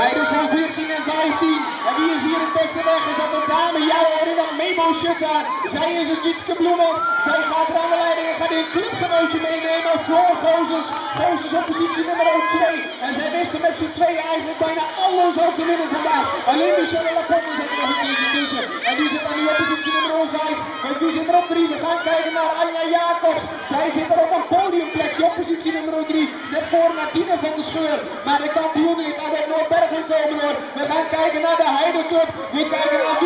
Bij de groep 14 en 15. En wie is hier het beste weg? Is dat een dame? Ja hoor, in dat Memo shirt aan. Zij is het Wietske Bloemen. Zij gaat er aan de leiding en gaat een clubgenootje meenemen. Floor Gozes. Gozes op positie nummer 2. En zij wisten met z'n tweeën eigenlijk bijna alles al te winnen vandaag. Alleen Michelle Lacoste zit er nog een keertje tussen. En die zit dan nu op positie nummer 5. Maar wie zit er op 3? We gaan kijken naar Anja Jacobs. Zij zit er op een positie nummer 3. Net voor Nadine van de Scheur. Maar de kampioen gaat uit Noordbergen komen hoor. We gaan kijken naar de Heidenclub. We kijken naar